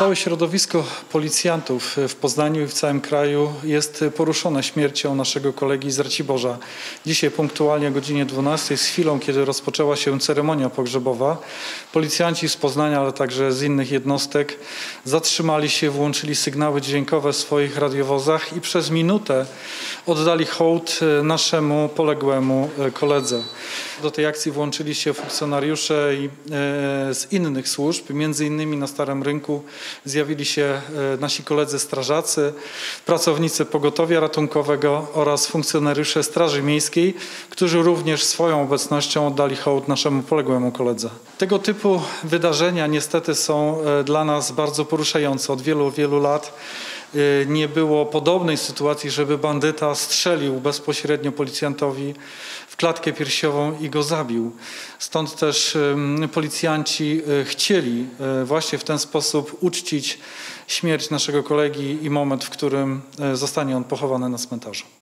Całe środowisko policjantów w Poznaniu i w całym kraju jest poruszone śmiercią naszego kolegi z Raciborza. Dzisiaj punktualnie o godzinie 12 z chwilą, kiedy rozpoczęła się ceremonia pogrzebowa, policjanci z Poznania, ale także z innych jednostek zatrzymali się, włączyli sygnały dźwiękowe w swoich radiowozach i przez minutę oddali hołd naszemu poległemu koledze. Do tej akcji włączyli się funkcjonariusze e, z innych służb, między innymi na Starym Rynku zjawili się e, nasi koledzy strażacy, pracownicy pogotowia ratunkowego oraz funkcjonariusze Straży Miejskiej, którzy również swoją obecnością oddali hołd naszemu poległemu koledze. Tego typu wydarzenia niestety są e, dla nas bardzo poruszające. Od wielu, wielu lat nie było podobnej sytuacji, żeby bandyta strzelił bezpośrednio policjantowi w klatkę piersiową i go zabił. Stąd też policjanci y, chcieli y, właśnie w ten sposób uczcić śmierć naszego kolegi i moment, w którym y, zostanie on pochowany na cmentarzu.